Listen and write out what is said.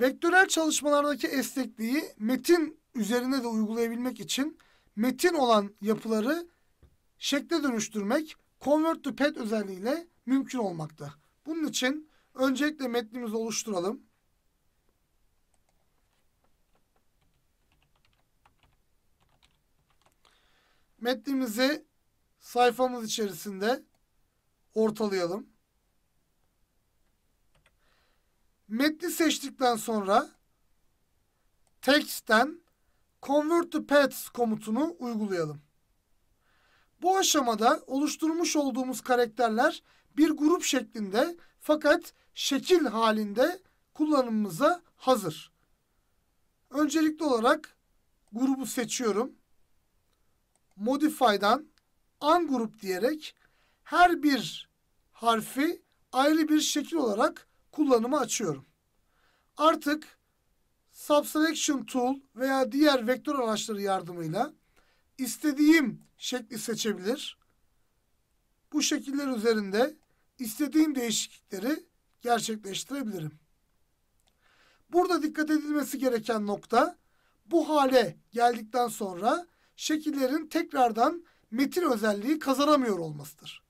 Vektörel çalışmalardaki esnekliği metin üzerine de uygulayabilmek için metin olan yapıları şekle dönüştürmek Convert to Pet özelliğiyle mümkün olmakta. Bunun için öncelikle metnimizi oluşturalım. Metnimizi sayfamız içerisinde ortalayalım. Metni seçtikten sonra text'ten convert to paths komutunu uygulayalım. Bu aşamada oluşturmuş olduğumuz karakterler bir grup şeklinde fakat şekil halinde kullanımımıza hazır. Öncelikli olarak grubu seçiyorum. Modify'dan ungroup diyerek her bir harfi ayrı bir şekil olarak kullanımı açıyorum. Artık Subselection Tool veya diğer vektör araçları yardımıyla istediğim şekli seçebilir. Bu şekiller üzerinde istediğim değişiklikleri gerçekleştirebilirim. Burada dikkat edilmesi gereken nokta bu hale geldikten sonra şekillerin tekrardan metin özelliği kazanamıyor olmasıdır.